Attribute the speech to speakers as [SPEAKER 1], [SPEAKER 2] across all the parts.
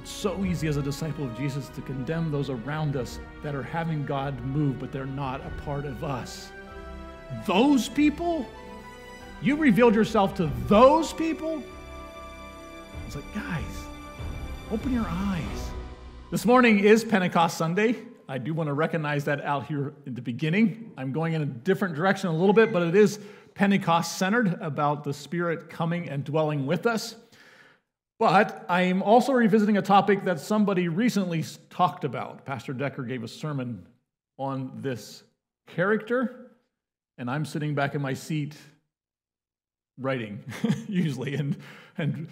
[SPEAKER 1] It's so easy as a disciple of Jesus to condemn those around us that are having God move, but they're not a part of us. Those people? You revealed yourself to those people? It's like, guys, open your eyes. This morning is Pentecost Sunday. I do want to recognize that out here in the beginning. I'm going in a different direction a little bit, but it is Pentecost centered about the Spirit coming and dwelling with us. But I'm also revisiting a topic that somebody recently talked about. Pastor Decker gave a sermon on this character, and I'm sitting back in my seat writing, usually, and, and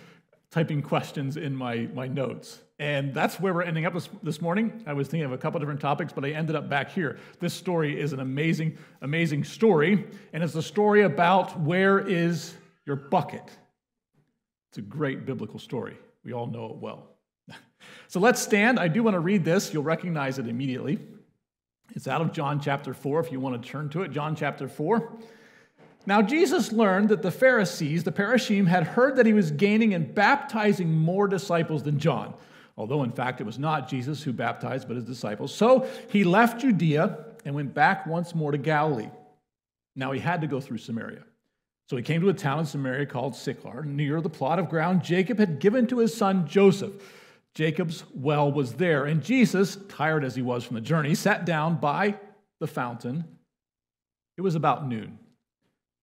[SPEAKER 1] typing questions in my, my notes. And that's where we're ending up this, this morning. I was thinking of a couple different topics, but I ended up back here. This story is an amazing, amazing story, and it's a story about where is your bucket. It's a great biblical story. We all know it well. so let's stand. I do want to read this. You'll recognize it immediately. It's out of John chapter 4, if you want to turn to it. John chapter 4. Now, Jesus learned that the Pharisees, the Parashim, had heard that he was gaining and baptizing more disciples than John although in fact it was not Jesus who baptized, but his disciples. So he left Judea and went back once more to Galilee. Now he had to go through Samaria. So he came to a town in Samaria called Sychar, near the plot of ground Jacob had given to his son Joseph. Jacob's well was there, and Jesus, tired as he was from the journey, sat down by the fountain. It was about noon.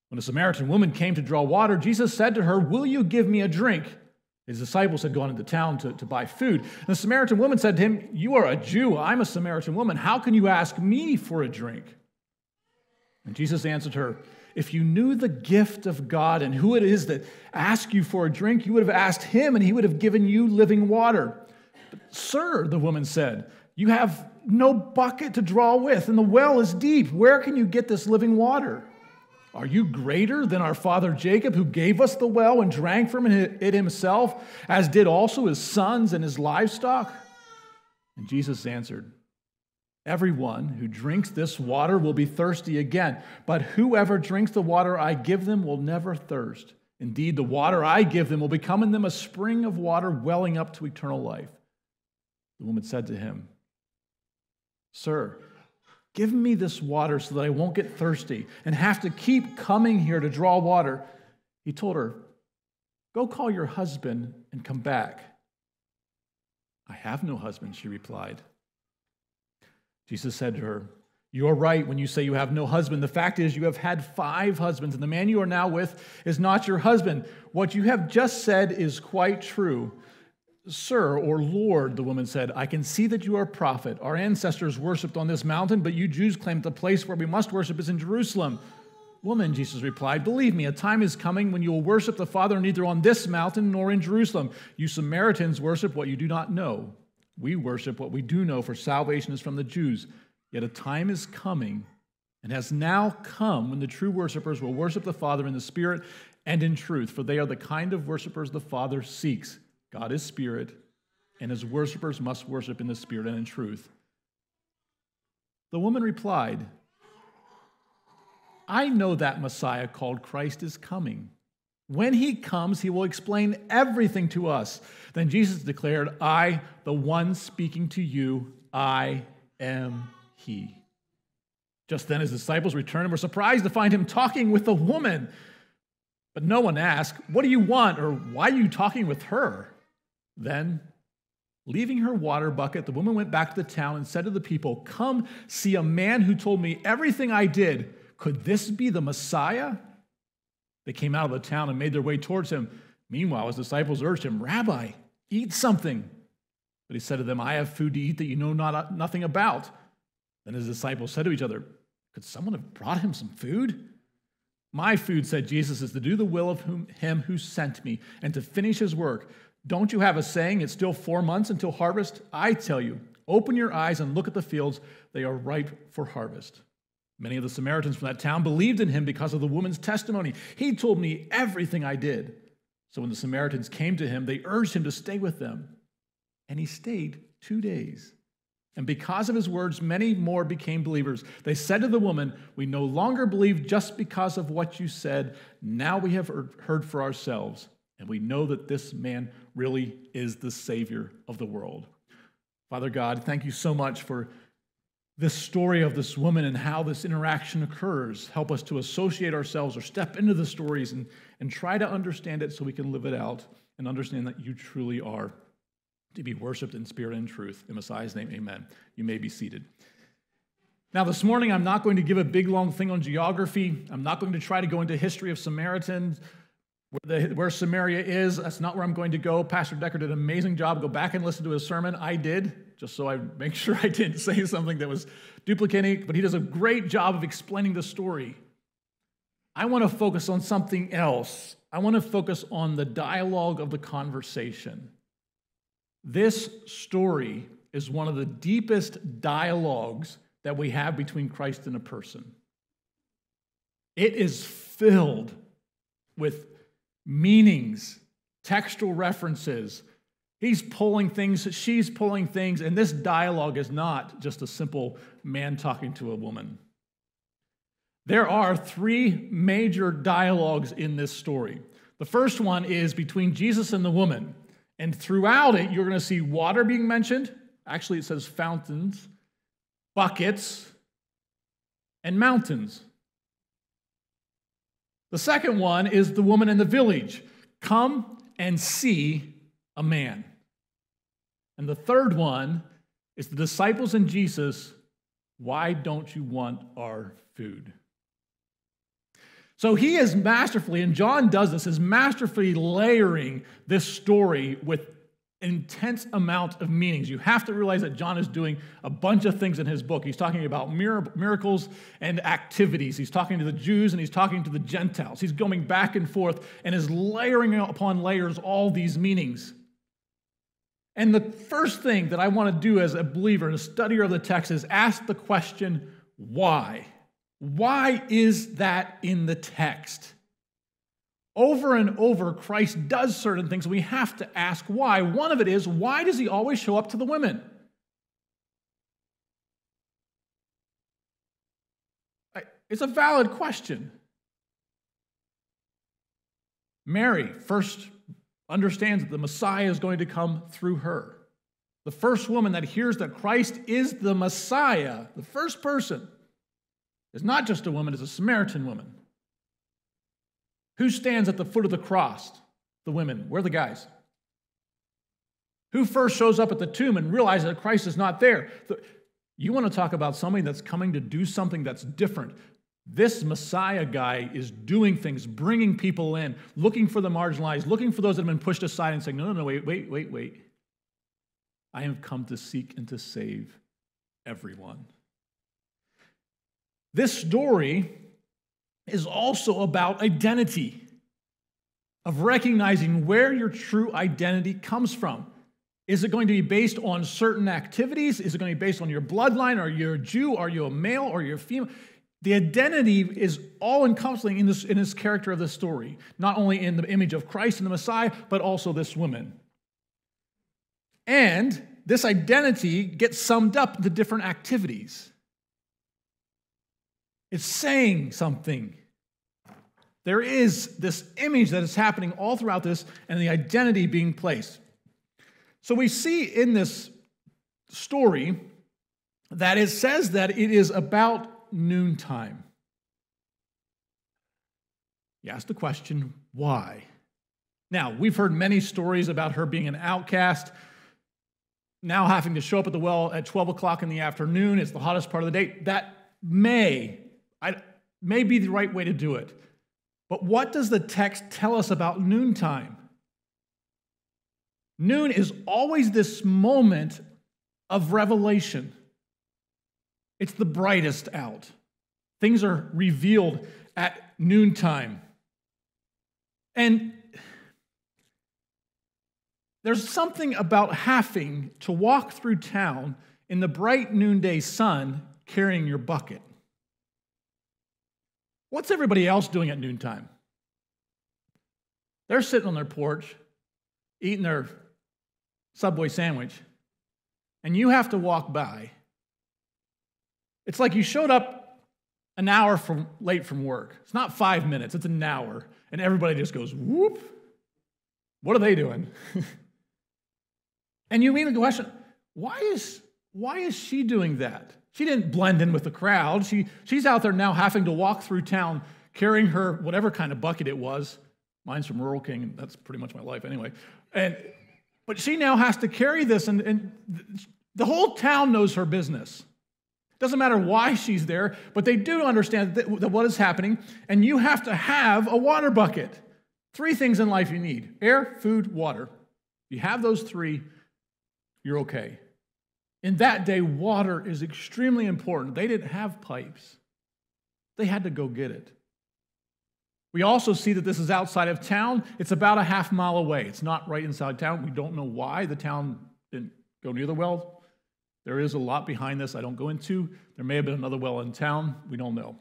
[SPEAKER 1] When a Samaritan woman came to draw water, Jesus said to her, Will you give me a drink? His disciples had gone into town to, to buy food. And the Samaritan woman said to him, You are a Jew. I'm a Samaritan woman. How can you ask me for a drink? And Jesus answered her, If you knew the gift of God and who it is that asks you for a drink, you would have asked him, and he would have given you living water. But, Sir, the woman said, You have no bucket to draw with, and the well is deep. Where can you get this living water? Are you greater than our father Jacob, who gave us the well and drank from it himself, as did also his sons and his livestock? And Jesus answered, Everyone who drinks this water will be thirsty again, but whoever drinks the water I give them will never thirst. Indeed, the water I give them will become in them a spring of water welling up to eternal life. The woman said to him, Sir, Give me this water so that I won't get thirsty and have to keep coming here to draw water. He told her, Go call your husband and come back. I have no husband, she replied. Jesus said to her, You are right when you say you have no husband. The fact is, you have had five husbands, and the man you are now with is not your husband. What you have just said is quite true. Sir or Lord, the woman said, I can see that you are a prophet. Our ancestors worshipped on this mountain, but you Jews claim the place where we must worship is in Jerusalem. Woman, Jesus replied, Believe me, a time is coming when you will worship the Father neither on this mountain nor in Jerusalem. You Samaritans worship what you do not know. We worship what we do know, for salvation is from the Jews. Yet a time is coming and has now come when the true worshipers will worship the Father in the Spirit and in truth, for they are the kind of worshipers the Father seeks. God is spirit, and his worshipers must worship in the spirit and in truth. The woman replied, I know that Messiah called Christ is coming. When he comes, he will explain everything to us. Then Jesus declared, I, the one speaking to you, I am he. Just then his disciples returned and were surprised to find him talking with a woman. But no one asked, What do you want? or Why are you talking with her? Then, leaving her water bucket, the woman went back to the town and said to the people, Come see a man who told me everything I did. Could this be the Messiah? They came out of the town and made their way towards him. Meanwhile, his disciples urged him, Rabbi, eat something. But he said to them, I have food to eat that you know not, uh, nothing about. Then his disciples said to each other, Could someone have brought him some food? My food, said Jesus, is to do the will of whom, him who sent me and to finish his work. Don't you have a saying, it's still four months until harvest? I tell you, open your eyes and look at the fields, they are ripe for harvest. Many of the Samaritans from that town believed in him because of the woman's testimony. He told me everything I did. So when the Samaritans came to him, they urged him to stay with them. And he stayed two days. And because of his words, many more became believers. They said to the woman, We no longer believe just because of what you said. Now we have heard for ourselves And we know that this man really is the Savior of the world. Father God, thank you so much for this story of this woman and how this interaction occurs. Help us to associate ourselves or step into the stories and, and try to understand it so we can live it out and understand that you truly are to be worshiped in spirit and truth. In Messiah's name, amen. You may be seated. Now, this morning, I'm not going to give a big long thing on geography. I'm not going to try to go into history of Samaritans, where, the, where Samaria is. That's not where I'm going to go. Pastor Decker did an amazing job. Go back and listen to his sermon. I did, just so I make sure I didn't say something that was duplicating, but he does a great job of explaining the story. I want to focus on something else. I want to focus on the dialogue of the conversation. This story is one of the deepest dialogues that we have between Christ and a person. It is filled with meanings, textual references. He's pulling things, she's pulling things, and this dialogue is not just a simple man talking to a woman. There are three major dialogues in this story. The first one is between Jesus and the woman. And throughout it, you're going to see water being mentioned. Actually, it says fountains, buckets, and mountains. The second one is the woman in the village. Come and see a man. And the third one is the disciples and Jesus. Why don't you want our food? So he is masterfully, and John does this, is masterfully layering this story with intense amount of meanings. You have to realize that John is doing a bunch of things in his book. He's talking about miracles and activities. He's talking to the Jews and he's talking to the Gentiles. He's going back and forth and is layering upon layers all these meanings. And the first thing that I want to do as a believer and a studier of the text is ask the question, why? Why is that in the text? Over and over, Christ does certain things. We have to ask why. One of it is why does he always show up to the women? It's a valid question. Mary first understands that the Messiah is going to come through her. The first woman that hears that Christ is the Messiah, the first person, is not just a woman, it's a Samaritan woman. Who stands at the foot of the cross? The women. Where are the guys? Who first shows up at the tomb and realizes that Christ is not there? You want to talk about somebody that's coming to do something that's different. This Messiah guy is doing things, bringing people in, looking for the marginalized, looking for those that have been pushed aside and saying, no, no, no, wait, wait, wait, wait. I have come to seek and to save everyone. This story is also about identity, of recognizing where your true identity comes from. Is it going to be based on certain activities? Is it going to be based on your bloodline? Are you a Jew? Are you a male? Are you a female? The identity is all encompassing in this, in this character of the story, not only in the image of Christ and the Messiah, but also this woman. And this identity gets summed up into different activities. It's saying something. There is this image that is happening all throughout this and the identity being placed. So we see in this story that it says that it is about noontime. You ask the question, why? Now, we've heard many stories about her being an outcast, now having to show up at the well at 12 o'clock in the afternoon. It's the hottest part of the day. That may, I, may be the right way to do it. But what does the text tell us about noontime? Noon is always this moment of revelation. It's the brightest out. Things are revealed at noontime. And there's something about having to walk through town in the bright noonday sun carrying your bucket. What's everybody else doing at noontime? They're sitting on their porch, eating their Subway sandwich, and you have to walk by. It's like you showed up an hour from late from work. It's not five minutes, it's an hour. And everybody just goes, whoop. What are they doing? and you mean the question, why is, why is she doing that? She didn't blend in with the crowd. She, she's out there now having to walk through town carrying her whatever kind of bucket it was. Mine's from Rural King, and that's pretty much my life anyway. And, but she now has to carry this, and, and the whole town knows her business. Doesn't matter why she's there, but they do understand that, that what is happening, and you have to have a water bucket. Three things in life you need air, food, water. You have those three, you're okay. In that day, water is extremely important. They didn't have pipes, they had to go get it. We also see that this is outside of town. It's about a half mile away. It's not right inside town. We don't know why the town didn't go near the well. There is a lot behind this I don't go into. There may have been another well in town. We don't know.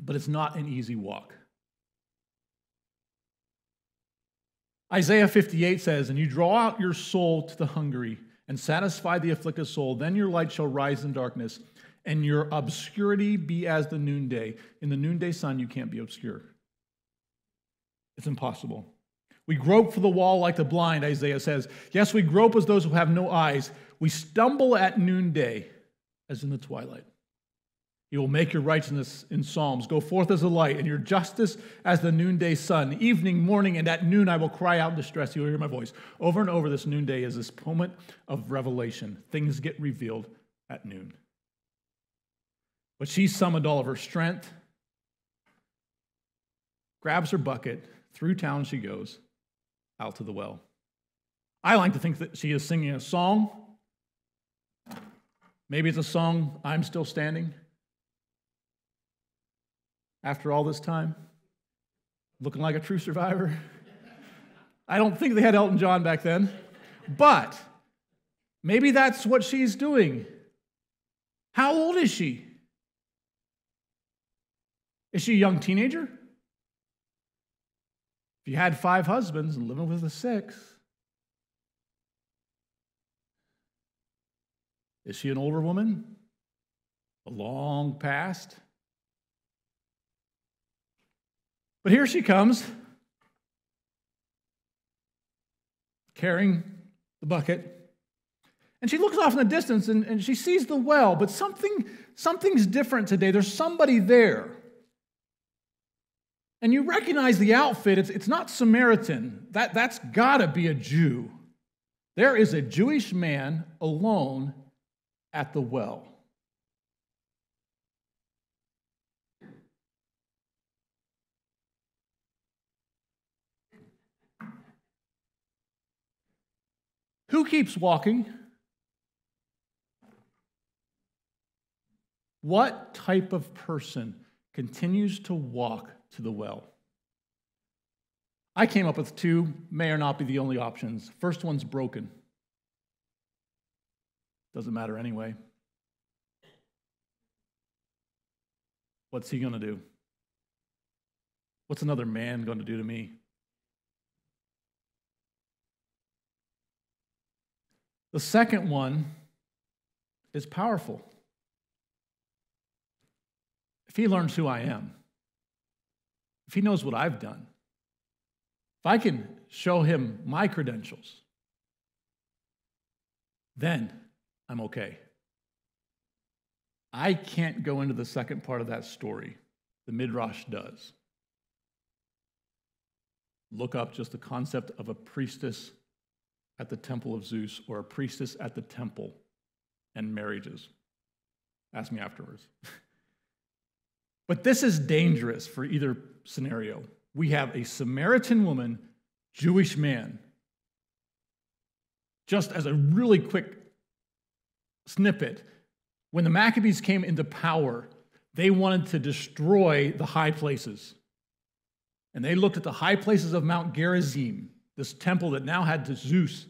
[SPEAKER 1] But it's not an easy walk. Isaiah 58 says, And you draw out your soul to the hungry and satisfy the afflicted soul, then your light shall rise in darkness, and your obscurity be as the noonday. In the noonday sun, you can't be obscure. It's impossible. We grope for the wall like the blind, Isaiah says. Yes, we grope as those who have no eyes. We stumble at noonday as in the twilight. You will make your righteousness in Psalms go forth as a light, and your justice as the noonday sun. Evening, morning, and at noon I will cry out in distress. You will hear my voice. Over and over, this noonday is this moment of revelation. Things get revealed at noon. But she summoned all of her strength, grabs her bucket, through town she goes, out to the well. I like to think that she is singing a song. Maybe it's a song, I'm Still Standing after all this time? Looking like a true survivor? I don't think they had Elton John back then, but maybe that's what she's doing. How old is she? Is she a young teenager? If you had five husbands and living with a sixth, is she an older woman? A long past? But here she comes, carrying the bucket. And she looks off in the distance and, and she sees the well, but something, something's different today. There's somebody there. And you recognize the outfit, it's, it's not Samaritan. That, that's got to be a Jew. There is a Jewish man alone at the well. Who keeps walking? What type of person continues to walk to the well? I came up with two, may or not be the only options. First one's broken. Doesn't matter anyway. What's he going to do? What's another man going to do to me? The second one is powerful. If he learns who I am, if he knows what I've done, if I can show him my credentials, then I'm okay. I can't go into the second part of that story. The Midrash does. Look up just the concept of a priestess at the temple of Zeus or a priestess at the temple and marriages. Ask me afterwards. but this is dangerous for either scenario. We have a Samaritan woman, Jewish man. Just as a really quick snippet, when the Maccabees came into power, they wanted to destroy the high places. And they looked at the high places of Mount Gerizim, this temple that now had to Zeus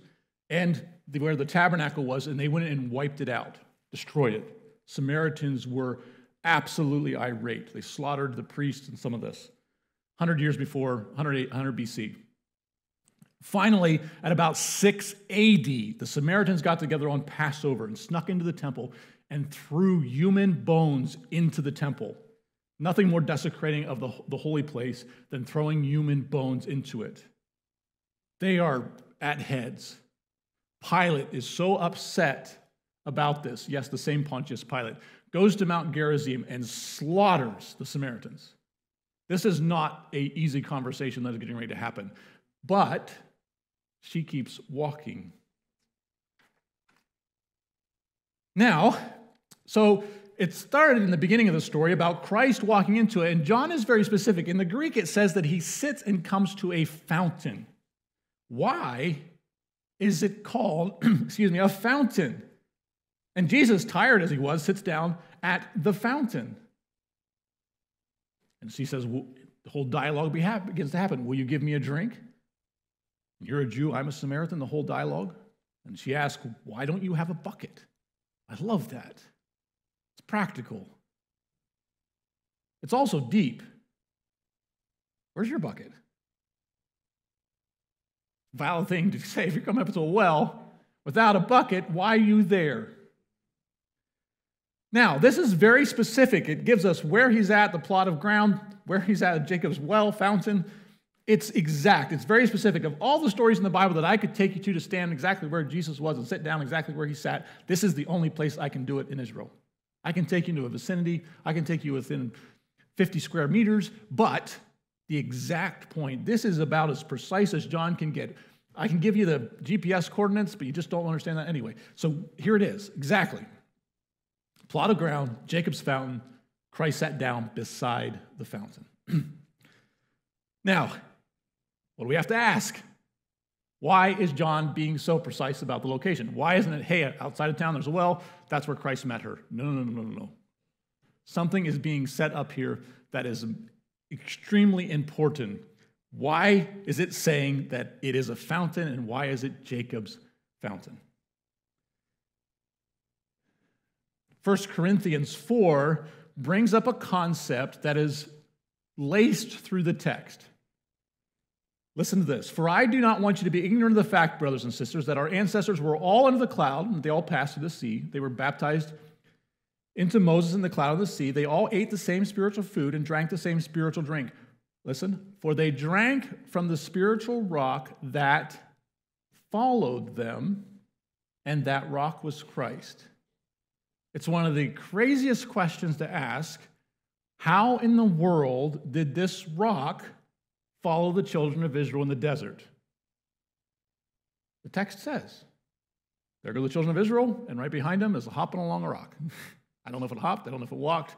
[SPEAKER 1] and where the tabernacle was, and they went and wiped it out, destroyed it. Samaritans were absolutely irate. They slaughtered the priests and some of this. 100 years before, 100, 100 BC. Finally, at about 6 AD, the Samaritans got together on Passover and snuck into the temple and threw human bones into the temple. Nothing more desecrating of the, the holy place than throwing human bones into it. They are at heads. Pilate is so upset about this. Yes, the same Pontius Pilate goes to Mount Gerizim and slaughters the Samaritans. This is not a easy conversation that is getting ready to happen. But she keeps walking. Now, so it started in the beginning of the story about Christ walking into it, and John is very specific. In the Greek, it says that he sits and comes to a fountain. Why is it called, excuse me, a fountain? And Jesus, tired as he was, sits down at the fountain. And she says, well, the whole dialogue begins to happen. Will you give me a drink? You're a Jew, I'm a Samaritan, the whole dialogue. And she asks, Why don't you have a bucket? I love that. It's practical. It's also deep. Where's your bucket? Valid thing to say if you're coming up to a well without a bucket, why are you there? Now, this is very specific. It gives us where he's at, the plot of ground, where he's at Jacob's well, fountain. It's exact. It's very specific. Of all the stories in the Bible that I could take you to to stand exactly where Jesus was and sit down exactly where he sat, this is the only place I can do it in Israel. I can take you into a vicinity, I can take you within 50 square meters, but the exact point, this is about as precise as John can get. I can give you the GPS coordinates, but you just don't understand that anyway. So here it is, exactly. Plot of ground, Jacob's fountain, Christ sat down beside the fountain. now, what do we have to ask? Why is John being so precise about the location? Why isn't it, hey, outside of town there's a well, that's where Christ met her? No, no, no, no, no, no. Something is being set up here that is extremely important. Why is it saying that it is a fountain and why is it Jacob's fountain? 1 Corinthians 4 brings up a concept that is laced through the text. Listen to this. For I do not want you to be ignorant of the fact, brothers and sisters, that our ancestors were all under the cloud, and they all passed through the sea. They were baptized into Moses in the cloud of the sea. They all ate the same spiritual food and drank the same spiritual drink. Listen, for they drank from the spiritual rock that followed them, and that rock was Christ. It's one of the craziest questions to ask. How in the world did this rock follow the children of Israel in the desert? The text says, There go the children of Israel, and right behind them is hopping along a rock. I don't know if it hopped, I don't know if it walked,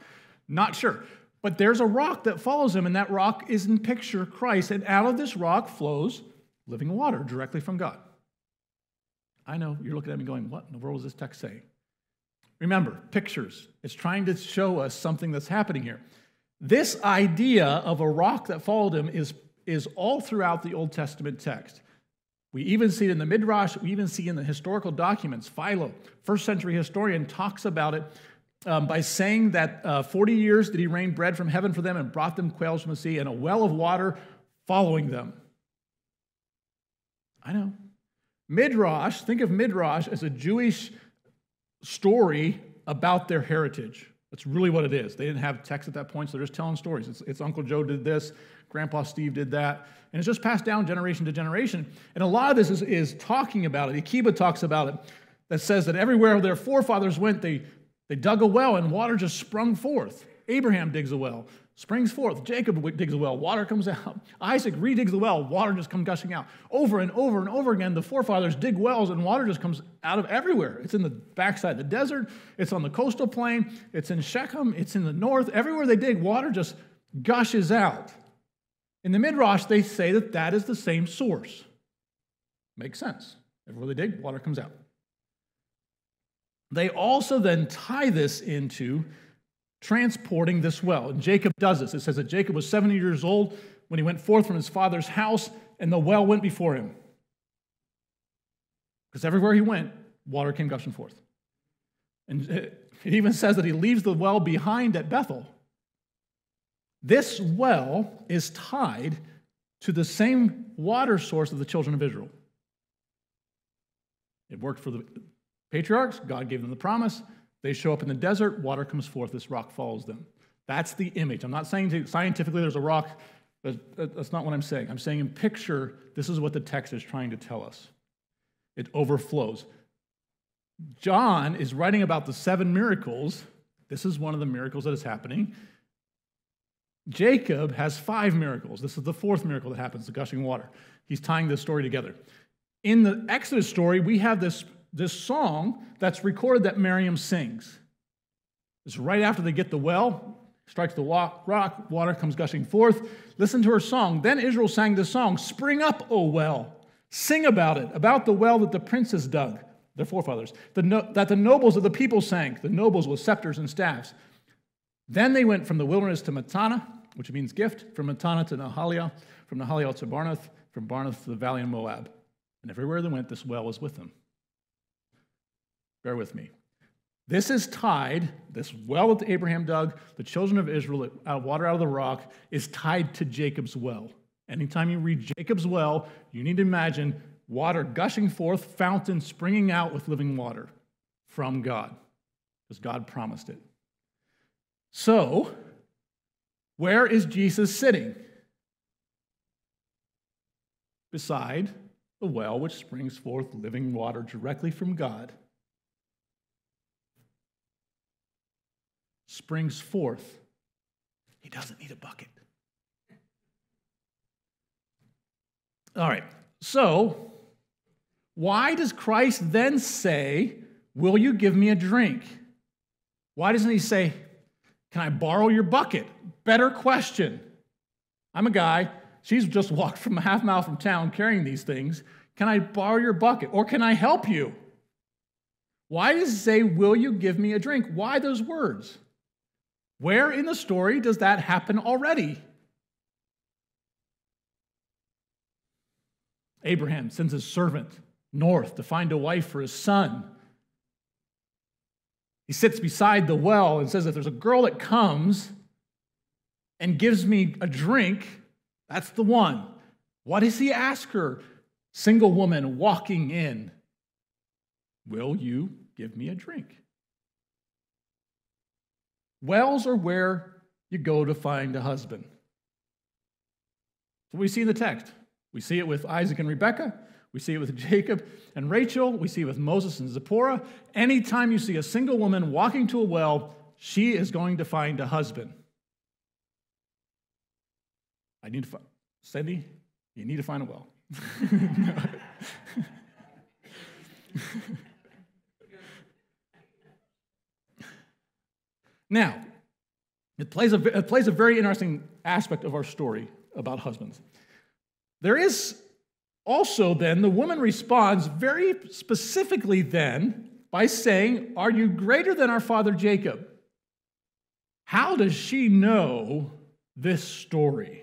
[SPEAKER 1] not sure. But there's a rock that follows him, and that rock is in picture Christ. And out of this rock flows living water directly from God. I know you're looking at me going, What in the world is this text saying? Remember, pictures. It's trying to show us something that's happening here. This idea of a rock that followed him is, is all throughout the Old Testament text. We even see it in the Midrash, we even see in the historical documents. Philo, first century historian, talks about it um, by saying that uh, 40 years did he rain bread from heaven for them and brought them quails from the sea and a well of water following them. I know. Midrash, think of Midrash as a Jewish story about their heritage. That's really what it is. They didn't have text at that point, so they're just telling stories. It's, it's, Uncle Joe did this, Grandpa Steve did that, and it's just passed down generation to generation. And a lot of this is, is talking about it. Akiba talks about it, that says that everywhere their forefathers went, they, they dug a well and water just sprung forth. Abraham digs a well springs forth. Jacob digs a well, water comes out. Isaac redigs the well, water just comes gushing out. Over and over and over again, the forefathers dig wells and water just comes out of everywhere. It's in the backside of the desert, it's on the coastal plain, it's in Shechem, it's in the north. Everywhere they dig, water just gushes out. In the Midrash, they say that that is the same source. Makes sense. Everywhere they dig, water comes out. They also then tie this into transporting this well. And Jacob does this. It says that Jacob was 70 years old when he went forth from his father's house, and the well went before him. Because everywhere he went, water came gushing forth. And it even says that he leaves the well behind at Bethel. This well is tied to the same water source of the children of Israel. It worked for the patriarchs, God gave them the promise. They show up in the desert, water comes forth, this rock follows them. That's the image. I'm not saying scientifically there's a rock But that's not what I'm saying. I'm saying in picture, this is what the text is trying to tell us. It overflows. John is writing about the seven miracles. This is one of the miracles that is happening. Jacob has five miracles. This is the fourth miracle that happens, the gushing water. He's tying this story together. In the Exodus story, we have this, this song that's recorded that Miriam sings. It's right after they get the well, strikes the rock, water comes gushing forth. Listen to her song. Then Israel sang this song Spring up, O well. Sing about it, about the well that the princes dug, their forefathers, the no, that the nobles of the people sank, the nobles with scepters and staffs. Then they went from the wilderness to Mattanah, which means gift, from Mattanah to Nahaliel, from Nahaliel to Bamoth, from Bamoth to the valley of Moab. And everywhere they went, this well was with them. Bear with me. This is tied, this well that Abraham dug, the children of Israel, water out of the rock, is tied to Jacob's well. Anytime you read Jacob's well, you need to imagine water gushing forth, fountain springing out with living water from God, because God promised it. So, where is Jesus sitting? Beside the well which springs forth living water directly from God. springs forth, he doesn't need a bucket. All right, so why does Christ then say, Will you give me a drink? Why doesn't he say, Can I borrow your bucket? Better question. I'm a guy, she's just walked from a half mile from town carrying these things. Can I borrow your bucket? Or can I help you? Why does he say, Will you give me a drink? Why those words? Where in the story does that happen already? Abraham sends his servant north to find a wife for his son. He sits beside the well and says, If there's a girl that comes and gives me a drink, that's the one. What does he ask her? Single woman walking in, Will you give me a drink? Wells are where you go to find a husband. So we see the text. We see it with Isaac and Rebekah. We see it with Jacob and Rachel. We see it with Moses and Zipporah. Anytime you see a single woman walking to a well, she is going to find a husband. I need to find, Cindy, you need to find a well. Now, it plays, a, it plays a very interesting aspect of our story about husbands. There is also then, the woman responds very specifically then by saying, Are you greater than our father Jacob? How does she know this story?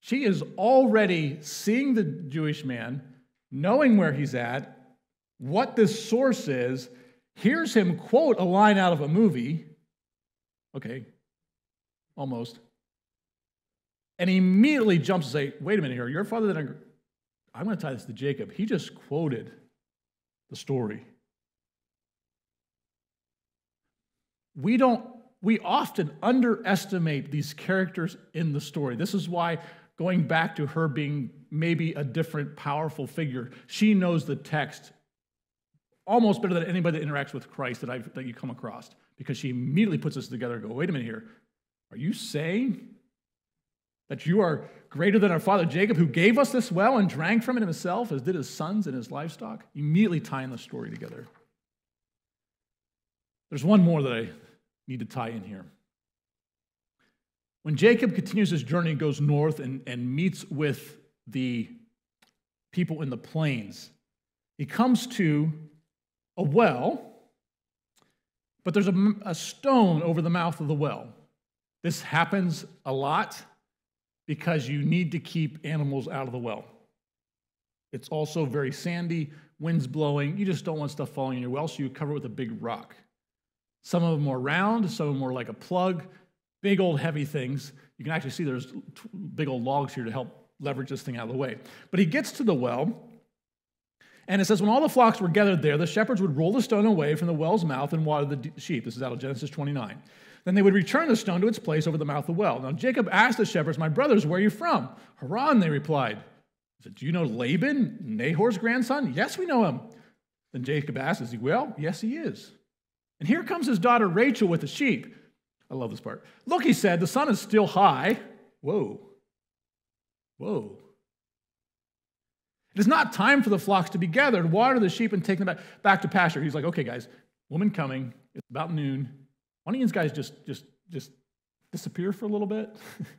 [SPEAKER 1] She is already seeing the Jewish man, knowing where he's at, what this source is, hears him quote a line out of a movie. Okay, almost. And he immediately jumps and say, wait a minute here, your father that I'm going to tie this to Jacob. He just quoted the story. We don't, we often underestimate these characters in the story. This is why going back to her being maybe a different powerful figure, she knows the text almost better than anybody that interacts with Christ that, I've, that you come across because she immediately puts us together and go, wait a minute here. Are you saying that you are greater than our father Jacob, who gave us this well and drank from it himself, as did his sons and his livestock? Immediately tying the story together. There's one more that I need to tie in here. When Jacob continues his journey, and goes north and, and meets with the people in the plains, he comes to a well, but there's a, a stone over the mouth of the well. This happens a lot because you need to keep animals out of the well. It's also very sandy, winds blowing. You just don't want stuff falling in your well, so you cover it with a big rock. Some of them are round, some of them are like a plug, big old heavy things. You can actually see there's big old logs here to help leverage this thing out of the way. But he gets to the well, and it says, when all the flocks were gathered there, the shepherds would roll the stone away from the well's mouth and water the sheep. This is out of Genesis 29. Then they would return the stone to its place over the mouth of the well. Now Jacob asked the shepherds, My brothers, where are you from? Haran, they replied. He said, Do you know Laban, Nahor's grandson? Yes, we know him. Then Jacob asked, Is he well? Yes, he is. And here comes his daughter Rachel with the sheep. I love this part. Look, he said, the sun is still high. Whoa. Whoa. It is not time for the flocks to be gathered. Water the sheep and take them back, back to pasture. He's like, okay, guys, woman coming. It's about noon. Why don't you guys just, just, just disappear for a little bit?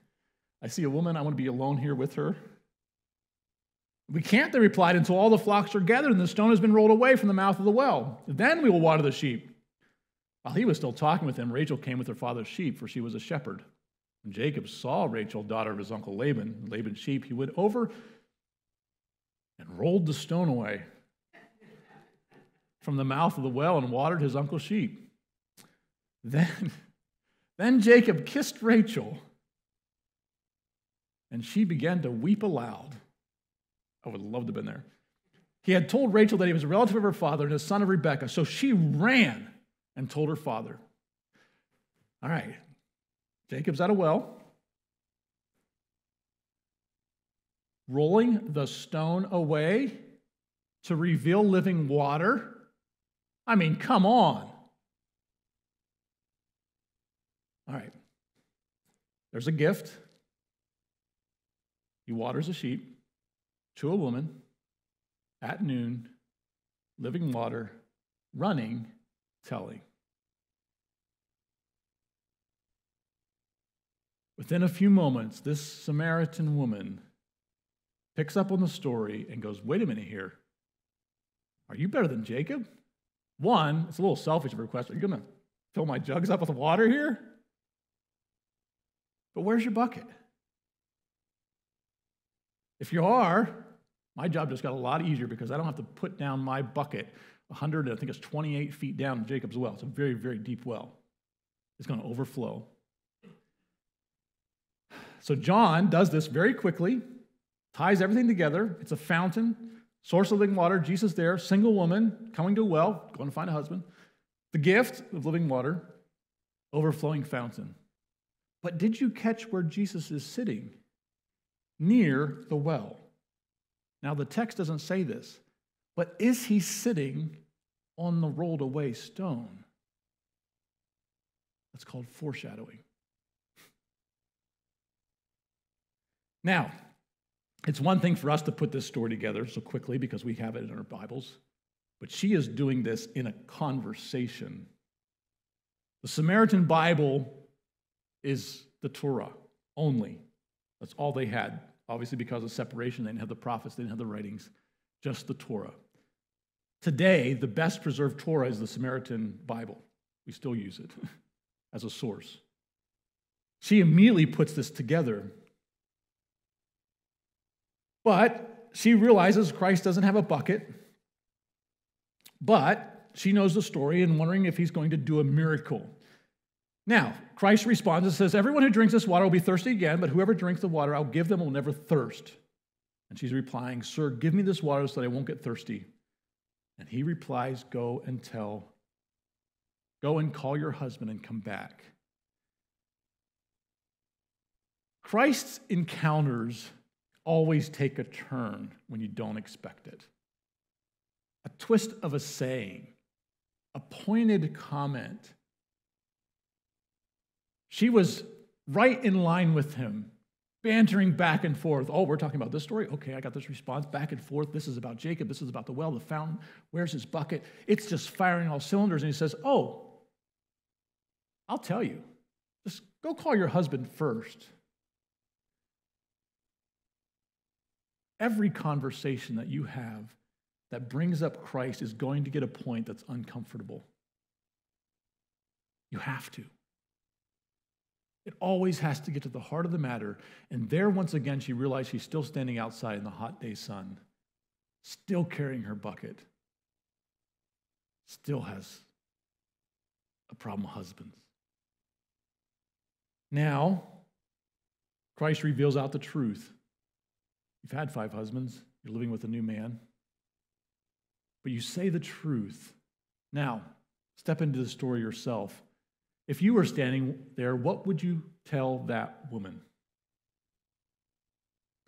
[SPEAKER 1] I see a woman. I want to be alone here with her. We can't, they replied, until all the flocks are gathered and the stone has been rolled away from the mouth of the well. Then we will water the sheep. While he was still talking with them, Rachel came with her father's sheep, for she was a shepherd. When Jacob saw Rachel, daughter of his uncle Laban, Laban's sheep, he went over and rolled the stone away from the mouth of the well and watered his uncle's sheep. Then, then Jacob kissed Rachel, and she began to weep aloud. I would love to have been there. He had told Rachel that he was a relative of her father and a son of Rebekah, so she ran and told her father. All right, Jacob's at a well, rolling the stone away to reveal living water. I mean, come on. All right, there's a gift. He waters a sheep to a woman at noon, living water, running, telling. Within a few moments, this Samaritan woman picks up on the story and goes, Wait a minute here. Are you better than Jacob? One, it's a little selfish of a request. Are you going to fill my jugs up with water here? But where's your bucket? If you are, my job just got a lot easier because I don't have to put down my bucket 100, I think it's 28 feet down Jacob's well. It's a very, very deep well. It's going to overflow. So John does this very quickly, ties everything together. It's a fountain, source of living water, Jesus there, single woman coming to a well, going to find a husband. The gift of living water, overflowing fountain. But did you catch where Jesus is sitting? Near the well. Now, the text doesn't say this, but is he sitting on the rolled away stone? That's called foreshadowing. Now, it's one thing for us to put this story together so quickly because we have it in our Bibles, but she is doing this in a conversation. The Samaritan Bible is the Torah only. That's all they had. Obviously, because of separation, they didn't have the prophets, they didn't have the writings, just the Torah. Today, the best preserved Torah is the Samaritan Bible. We still use it as a source. She immediately puts this together but she realizes Christ doesn't have a bucket. But she knows the story and wondering if he's going to do a miracle. Now, Christ responds and says, Everyone who drinks this water will be thirsty again, but whoever drinks the water I'll give them will never thirst. And she's replying, Sir, give me this water so that I won't get thirsty. And he replies, Go and tell, go and call your husband and come back. Christ's encounters always take a turn when you don't expect it. A twist of a saying, a pointed comment. She was right in line with him, bantering back and forth. Oh, we're talking about this story? Okay, I got this response back and forth. This is about Jacob. This is about the well, the fountain. Where's his bucket? It's just firing all cylinders. And he says, Oh, I'll tell you. Just go call your husband first. Every conversation that you have that brings up Christ is going to get a point that's uncomfortable. You have to. It always has to get to the heart of the matter. And there, once again, she realized she's still standing outside in the hot day sun, still carrying her bucket, still has a problem with husbands. Now, Christ reveals out the truth. You've had five husbands, you're living with a new man, but you say the truth. Now, step into the story yourself. If you were standing there, what would you tell that woman?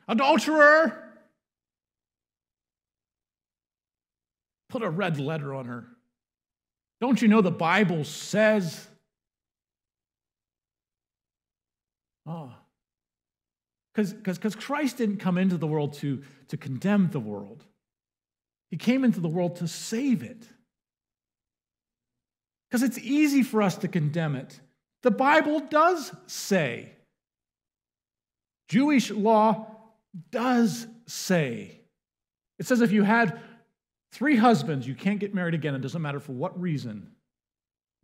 [SPEAKER 1] Adulterer! Put a red letter on her. Don't you know the Bible says? Ah. Because Christ didn't come into the world to, to condemn the world, He came into the world to save it. Because it's easy for us to condemn it. The Bible does say, Jewish law does say. It says if you had three husbands, you can't get married again. It doesn't matter for what reason.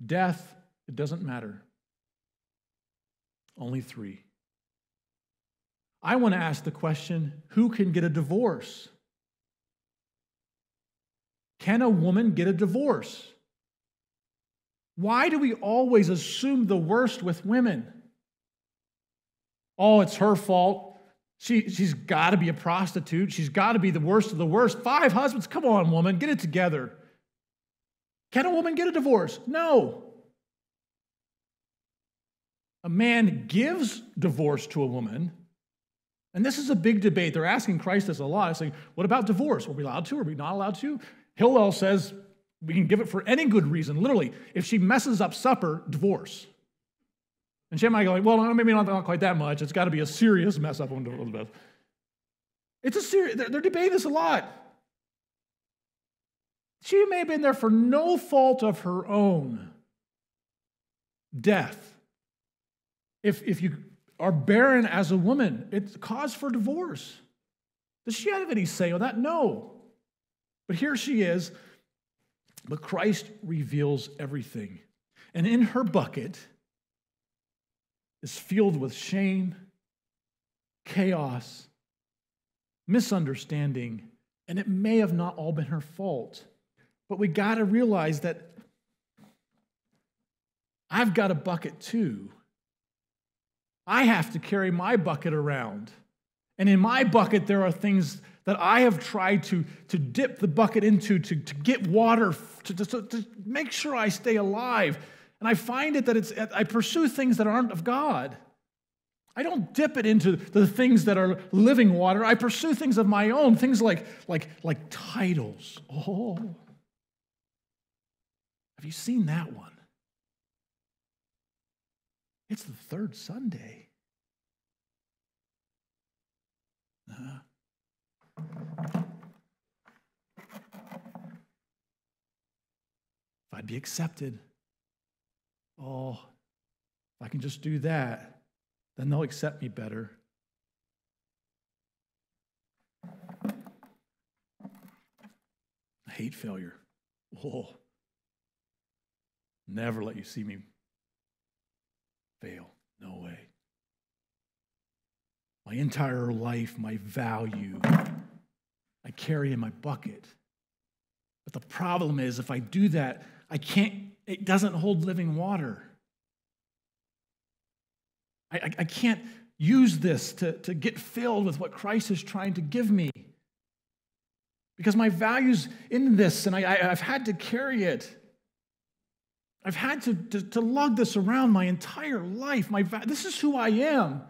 [SPEAKER 1] Death, it doesn't matter. Only three. I want to ask the question who can get a divorce? Can a woman get a divorce? Why do we always assume the worst with women? Oh, it's her fault. She, she's got to be a prostitute. She's got to be the worst of the worst. Five husbands. Come on, woman, get it together. Can a woman get a divorce? No. A man gives divorce to a woman. And this is a big debate. They're asking Christ this a lot. Like, what about divorce? Are we allowed to? Are we not allowed to? Hillel says we can give it for any good reason. Literally, if she messes up supper, divorce. And Shammai go, well, maybe not, not quite that much. It's got to be a serious mess up on Elizabeth. It's a serious, they're, they're debating this a lot. She may have been there for no fault of her own. Death. If, if you are barren as a woman, it's cause for divorce. Does she have any say on that? No. But here she is but Christ reveals everything. And in her bucket is filled with shame, chaos, misunderstanding, and it may have not all been her fault. But we got to realize that I've got a bucket too. I have to carry my bucket around. And in my bucket, there are things that I have tried to, to dip the bucket into to, to get water, to, to, to make sure I stay alive. And I find it that it's, I pursue things that aren't of God. I don't dip it into the things that are living water. I pursue things of my own, things like, like, like titles. Oh. Have you seen that one? It's the third Sunday. Uh, if I'd be accepted, oh, if I can just do that, then they'll accept me better. I hate failure. Oh, never let you see me fail. No way. My entire life, my value I carry in my bucket. But the problem is, if I do that, I can't, it doesn't hold living water. I, I, I can't use this to, to get filled with what Christ is trying to give me. Because my value's in this, and I, I, have had to carry it. I've had to, to, to lug this around my entire life. My, this is who I am.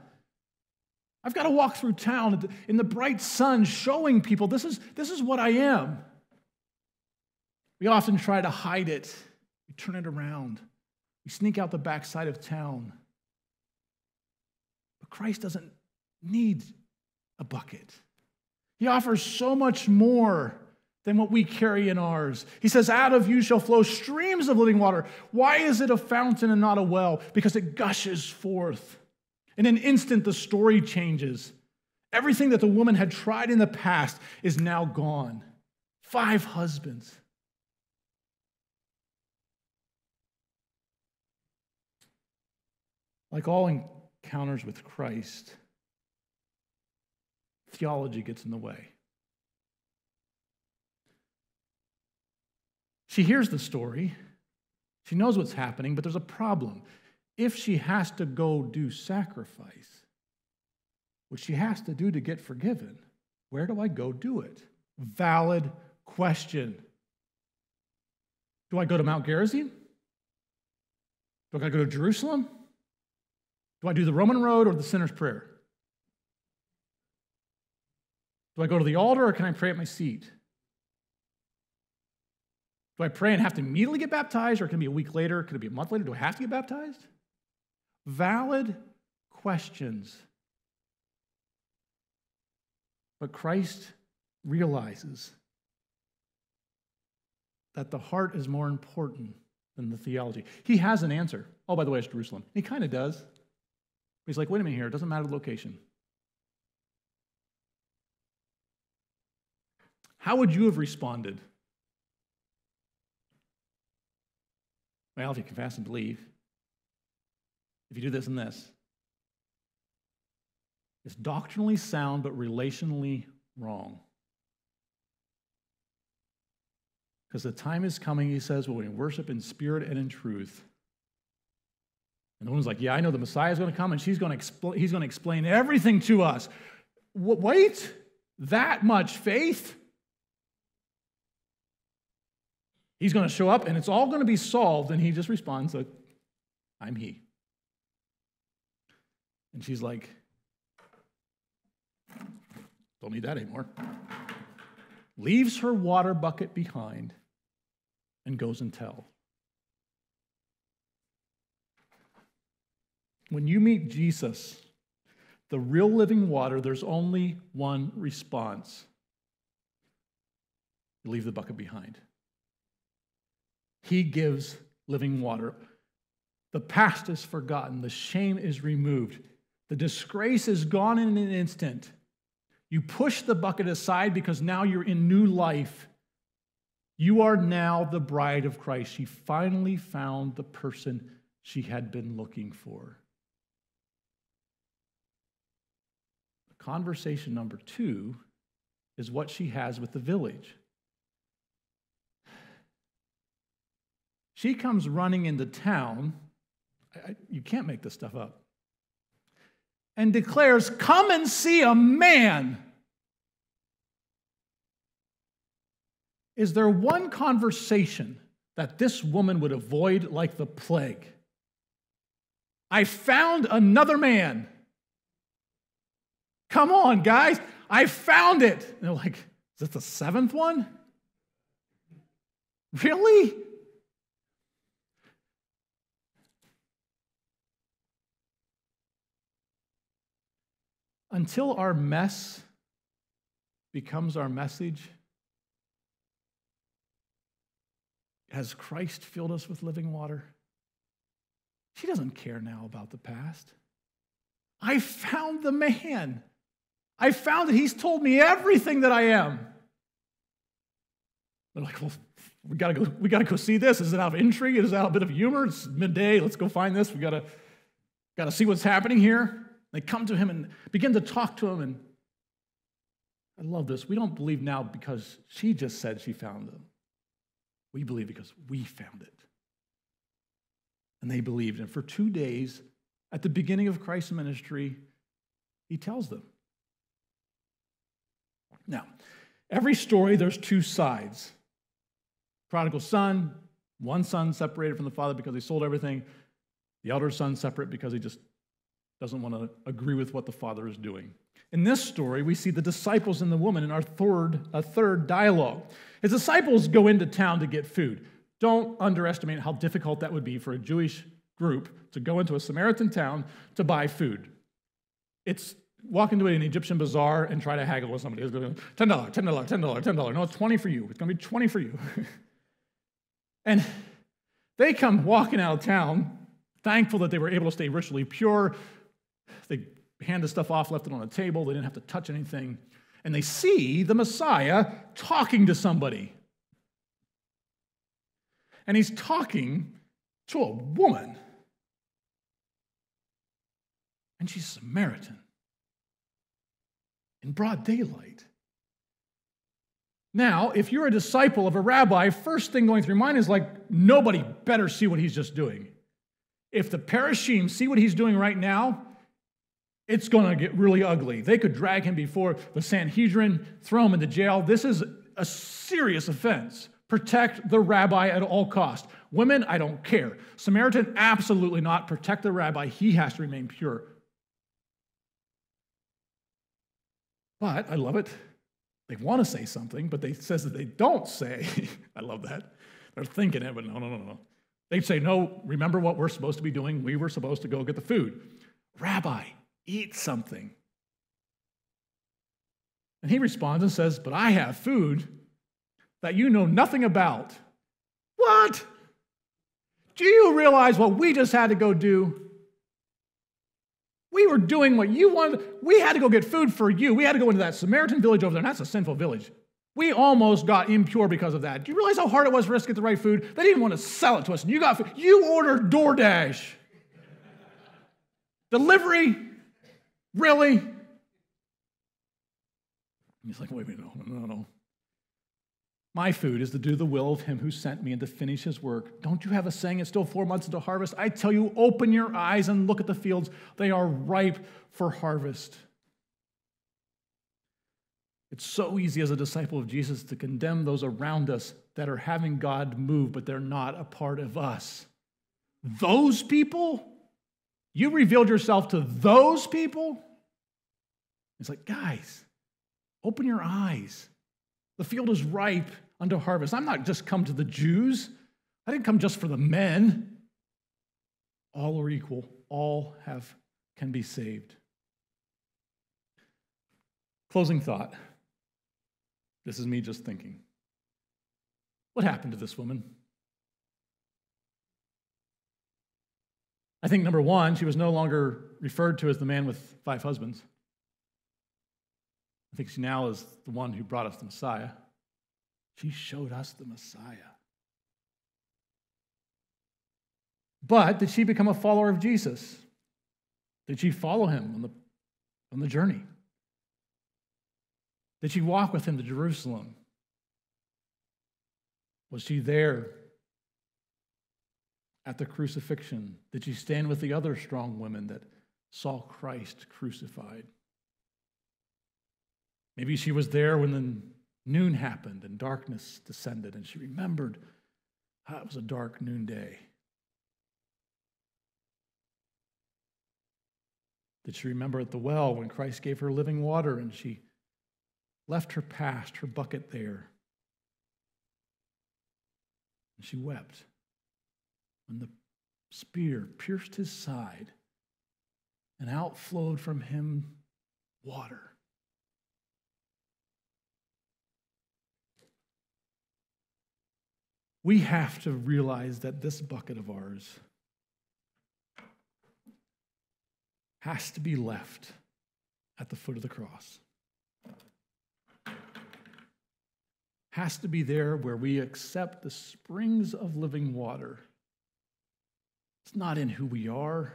[SPEAKER 1] I've got to walk through town in the bright sun showing people this is, this is what I am. We often try to hide it, we turn it around, we sneak out the backside of town. But Christ doesn't need a bucket, He offers so much more than what we carry in ours. He says, Out of you shall flow streams of living water. Why is it a fountain and not a well? Because it gushes forth. In an instant, the story changes. Everything that the woman had tried in the past is now gone. Five husbands. Like all encounters with Christ, theology gets in the way. She hears the story, she knows what's happening, but there's a problem if she has to go do sacrifice, which she has to do to get forgiven, where do I go do it? Valid question. Do I go to Mount Gerizim? Do I go to Jerusalem? Do I do the Roman road or the sinner's prayer? Do I go to the altar or can I pray at my seat? Do I pray and have to immediately get baptized or can it be a week later? Could it be a month later? Do I have to get baptized? Valid questions. But Christ realizes that the heart is more important than the theology. He has an answer. Oh, by the way, it's Jerusalem. He kind of does. He's like, wait a minute here, it doesn't matter the location. How would you have responded? Well, if you confess and believe, if you do this and this, it's doctrinally sound but relationally wrong. Because the time is coming, he says, when we worship in spirit and in truth. And the woman's like, Yeah, I know the Messiah is going to come and she's going to expl- he's going to explain everything to us. W- wait, that much faith? He's going to show up and it's all going to be solved. And he just responds, like, I'm he. And she's like, Don't need that anymore. Leaves her water bucket behind and goes and tells. When you meet Jesus, the real living water, there's only one response you leave the bucket behind. He gives living water. The past is forgotten, the shame is removed, the disgrace is gone in an instant. You push the bucket aside because now you're in new life. You are now the bride of Christ. She finally found the person she had been looking for. Conversation number two is what she has with the village. She comes running into town. I, you can't make this stuff up. And declares, Come and see a man. Is there one conversation that this woman would avoid like the plague? I found another man. Come on, guys, I found it. And they're like, Is this the seventh one? Really? Until our mess becomes our message, has Christ filled us with living water? She doesn't care now about the past. I found the man. I found that he's told me everything that I am. They're like, well, we gotta go, we gotta go see this. Is it out of intrigue? Is it out of a bit of humor? It's midday. Let's go find this. We gotta, gotta see what's happening here. They come to him and begin to talk to him. And I love this. We don't believe now because she just said she found them. We believe because we found it. And they believed. And for two days, at the beginning of Christ's ministry, he tells them. Now, every story, there's two sides. Prodigal son, one son separated from the father because he sold everything. The elder son separate because he just doesn't want to agree with what the father is doing. In this story, we see the disciples and the woman in our third, a third dialogue. His disciples go into town to get food. Don't underestimate how difficult that would be for a Jewish group to go into a Samaritan town to buy food. It's walk into an Egyptian bazaar and try to haggle with somebody. It's $10, $10, $10, $10. No, it's 20 for you. It's going to be 20 for you. and they come walking out of town, thankful that they were able to stay ritually pure, they handed stuff off, left it on a table. They didn't have to touch anything. And they see the Messiah talking to somebody. And he's talking to a woman. And she's Samaritan in broad daylight. Now, if you're a disciple of a rabbi, first thing going through your mind is like, nobody better see what he's just doing. If the Parashim see what he's doing right now, it's going to get really ugly. They could drag him before the Sanhedrin, throw him into jail. This is a serious offense Protect the rabbi at all cost. Women, I don't care. Samaritan, absolutely not. Protect the rabbi. He has to remain pure. But I love it. They want to say something, but they says that they don't say. I love that. They're thinking it, but no, no, no, no. They say, no, remember what we're supposed to be doing? We were supposed to go get the food. Rabbi, eat something. And he responds and says, But I have food that you know nothing about. What? Do you realize what we just had to go do? We were doing what you wanted. We had to go get food for you. We had to go into that Samaritan village over there, and that's a sinful village. We almost got impure because of that. Do you realize how hard it was for us to get the right food? They didn't want to sell it to us. And you got food. You ordered DoorDash. Delivery? Really? He's like, wait a minute, no, no, no. My food is to do the will of him who sent me and to finish his work. Don't you have a saying, it's still four months until harvest? I tell you, open your eyes and look at the fields. They are ripe for harvest. It's so easy as a disciple of Jesus to condemn those around us that are having God move, but they're not a part of us. Those people? You revealed yourself to those people? It's like, guys, open your eyes. The field is ripe unto harvest. I'm not just come to the Jews. I didn't come just for the men. All are equal. All have can be saved. Closing thought. This is me just thinking. What happened to this woman? I think number one, she was no longer referred to as the man with five husbands. I think she now is the one who brought us the Messiah. She showed us the Messiah. But did she become a follower of Jesus? Did she follow him on the, on the journey? Did she walk with him to Jerusalem? Was she there at the crucifixion? Did she stand with the other strong women that saw Christ crucified? Maybe she was there when the noon happened and darkness descended, and she remembered how it was a dark noonday. Did she remember at the well when Christ gave her living water and she left her past, her bucket there? And she wept when the spear pierced his side and outflowed from him water. we have to realize that this bucket of ours has to be left at the foot of the cross. Has to be there where we accept the springs of living water. It's not in who we are,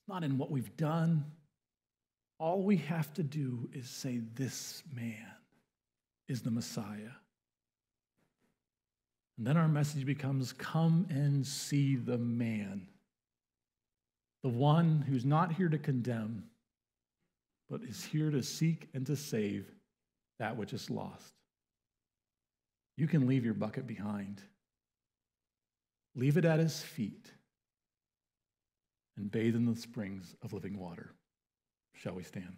[SPEAKER 1] it's not in what we've done. All we have to do is say, This man is the Messiah. And then our message becomes come and see the man, the one who's not here to condemn, but is here to seek and to save that which is lost. You can leave your bucket behind, leave it at his feet, and bathe in the springs of living water. Shall we stand?